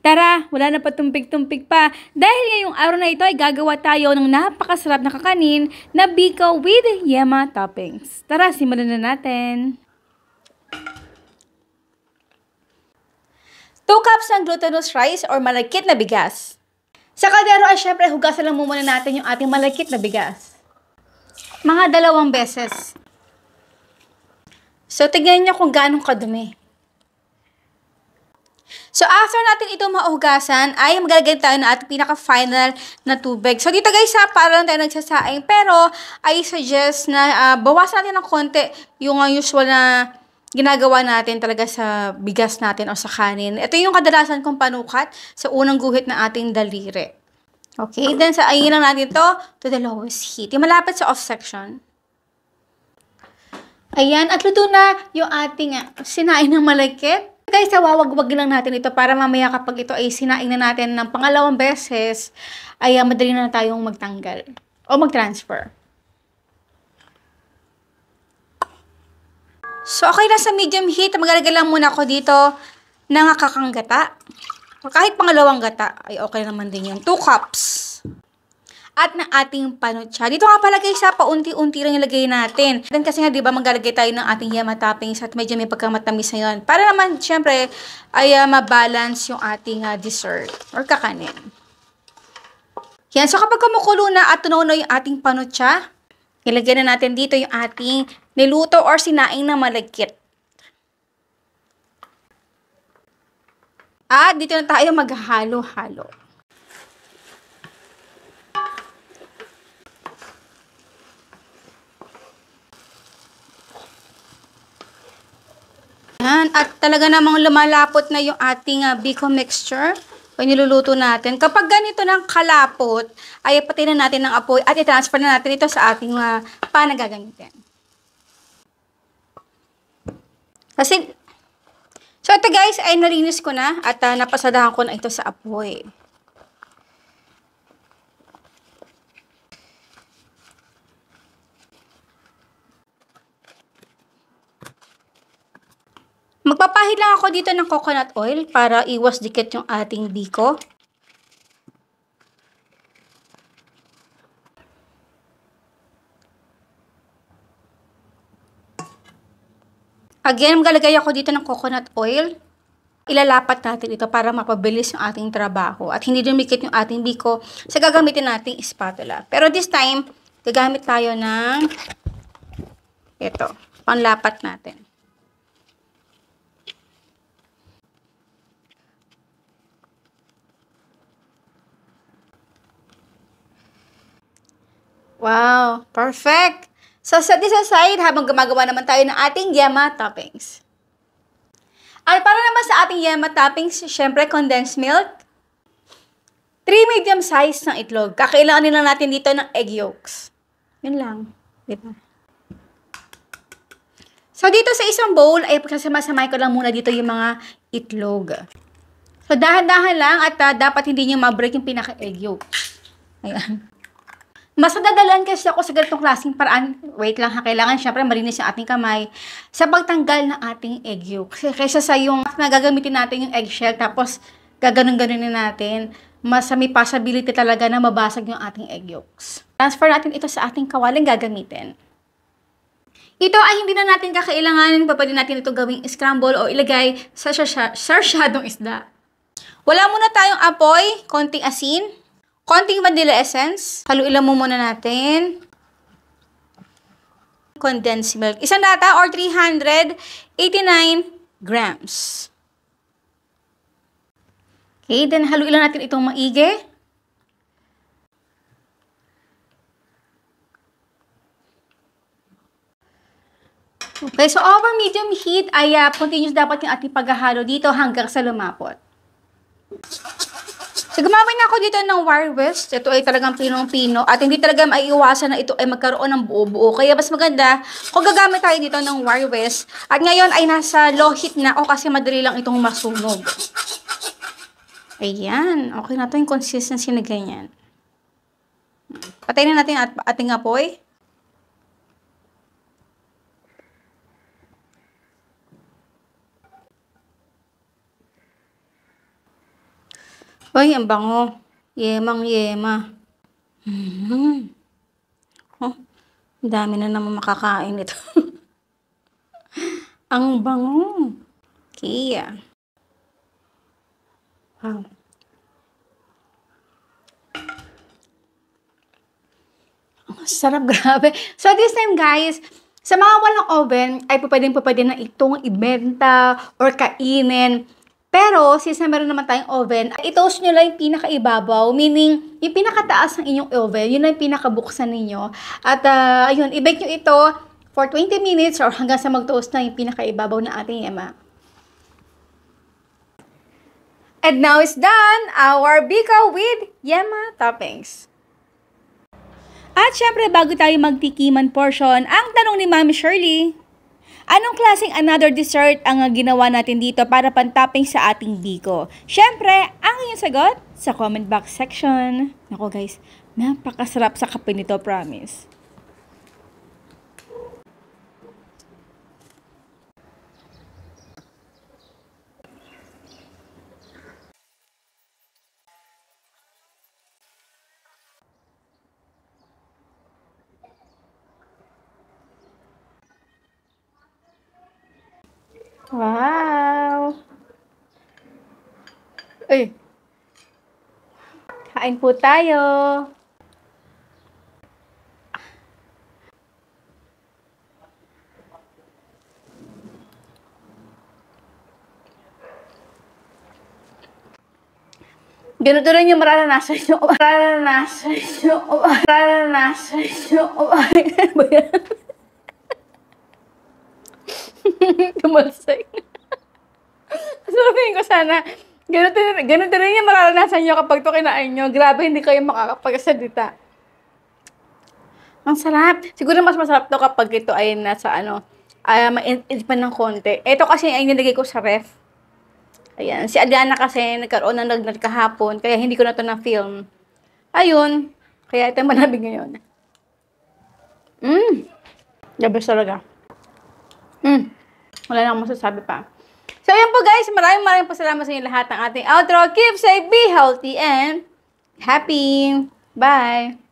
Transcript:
Tara, wala na patumpik-tumpik pa. Dahil ngayong araw na ito ay gagawa tayo ng napakasarap na kakanin na biko with yema toppings. Tara, simulan na natin. 2 cups ng glutinous rice or malagkit na bigas. Sa kaldero ay syempre hugasan lang muna natin yung ating malagkit na bigas. Mga dalawang beses. So, tignan niyo kung gaano kadumi. So, after natin ito mahugasan, ay maglalagay tayo ng ating pinaka-final na tubig. So, dito guys ha, para lang tayo nagsasaing. Pero, I suggest na uh, bawasan natin ng konti yung uh, usual na ginagawa natin talaga sa bigas natin o sa kanin. Ito yung kadalasan kong panukat sa unang guhit ng ating daliri. Okay, then sa ayin lang natin to to the lowest heat. Yung malapit sa off section. Ayan, at luto na yung ating uh, sinain ng malagkit. Guys, wawag-wag lang natin ito para mamaya kapag ito ay sinaing na natin ng pangalawang beses, ay uh, madali na tayong magtanggal o mag-transfer. So, okay na sa medium heat. Maglalagay lang muna ako dito ng kakanggata. O kahit pangalawang gata, ay okay naman din yun. 2 cups at ng ating panutsa. Dito nga pala guys, paunti-unti lang ilagay natin. Then kasi nga, di ba, maglalagay tayo ng ating yama toppings at medyo may pagkamatamis na yun. Para naman, syempre, ay uh, mabalance yung ating uh, dessert or kakanin. Yan, so kapag kumukulo na at tunaw na yung ating panutsa, ilagay na natin dito yung ating niluto or sinaing na malagkit. At dito na tayo maghalo-halo. Yan. At talaga namang lumalapot na yung ating uh, biko mixture o niluluto natin. Kapag ganito ng kalapot, ay pati na natin ng apoy at i-transfer na natin ito sa ating uh, pan na gagamitin. Kasi, so ito guys, ay nalinis ko na at uh, napasadahan ko na ito sa apoy. Magpapahid lang ako dito ng coconut oil para iwas dikit yung ating biko. Again, maglalagay ako dito ng coconut oil. Ilalapat natin ito para mapabilis yung ating trabaho at hindi dumikit yung ating biko sa gagamitin nating spatula. Pero this time, gagamit tayo ng ito, panlapat natin. Wow, perfect! So, set this aside habang gumagawa naman tayo ng ating yema toppings. At para naman sa ating yema toppings, syempre condensed milk. 3 medium size ng itlog. Kakailanganin lang natin dito ng egg yolks. Yun lang. Diba? So, dito sa isang bowl, ay pagsasamay ko lang muna dito yung mga itlog. So, dahan-dahan lang at uh, dapat hindi nyo ma-break yung pinaka-egg yolk. Ayan. Mas nadadalan kasi ako sa ganitong klaseng paraan. Wait lang ha, kailangan syempre malinis yung ating kamay sa pagtanggal ng ating egg yolk. Kaysa sa yung nagagamitin natin yung eggshell tapos gaganon-ganonin natin, mas may possibility talaga na mabasag yung ating egg yolks. Transfer natin ito sa ating kawaling gagamitin. Ito ay hindi na natin kakailanganin, pa pwede natin ito gawing scramble o ilagay sa sarsyadong isda. Wala muna tayong apoy, konting asin, Konting vanilla essence. Haluin mo muna natin. Condensed milk. Isang data or 389 grams. Okay, then haluin lang natin itong maigi. Okay, so over medium heat ay uh, continuous dapat yung ating paghahalo dito hanggang sa lumapot. So, gumamit na ako dito ng wire west. Ito ay talagang pinong-pino. At hindi talaga maiiwasan na ito ay magkaroon ng buo-buo. Kaya mas maganda kung gagamit tayo dito ng wire west. At ngayon ay nasa low heat na o kasi madali lang itong masunog. Ayan. Okay na to yung consistency na ganyan. Patayin na natin at ating apoy. Ay, ang bango. Yemang yema. Mhm. Oh, dami na naman makakain ito. ang bango. Kaya. Wow. Ang Sarap, grabe. So, this time, guys, sa mga walang oven, ay pwedeng pwede na itong ibenta or kainin. Pero, since meron naman tayong oven, i-toast nyo lang yung pinakaibabaw, meaning, yung pinakataas ng inyong oven, yun lang yung pinakabuksan ninyo. At, ah, ayun, i-bake nyo ito for 20 minutes or hanggang sa mag-toast na yung pinakaibabaw na ating yema. And now is done, our biko with yema toppings. At syempre, bago tayo magtikiman portion, ang tanong ni Mami Shirley, anong klaseng another dessert ang ginawa natin dito para pantopping sa ating biko? Syempre, ang inyong sagot sa comment box section. Nako guys, napakasarap sa kape nito, promise. Wow! Uy! Kain po tayo! Ganito rin yung mararanasan nyo. Mararanasan nyo. Mararanasan nyo. Ano ba yan? Tumalsay. Sabihin ko sana, ganito, ganito rin yung mararanasan nyo kapag ito kinain nyo. Grabe, hindi kayo makakapagsalita. Ang sarap. Siguro mas masarap to kapag ito ay nasa ano, uh, mainit pa ng konti. Ito kasi ay nilagay ko sa ref. Ayan. Si Adriana kasi nagkaroon ng lagnat kahapon, kaya hindi ko na to na-film. Ayun. Kaya ito manabig ngayon. Mmm. The best talaga. Wala na akong masasabi pa. So, yun po guys. Maraming maraming po sa inyo lahat ng ating outro. Keep safe, be healthy, and happy. Bye!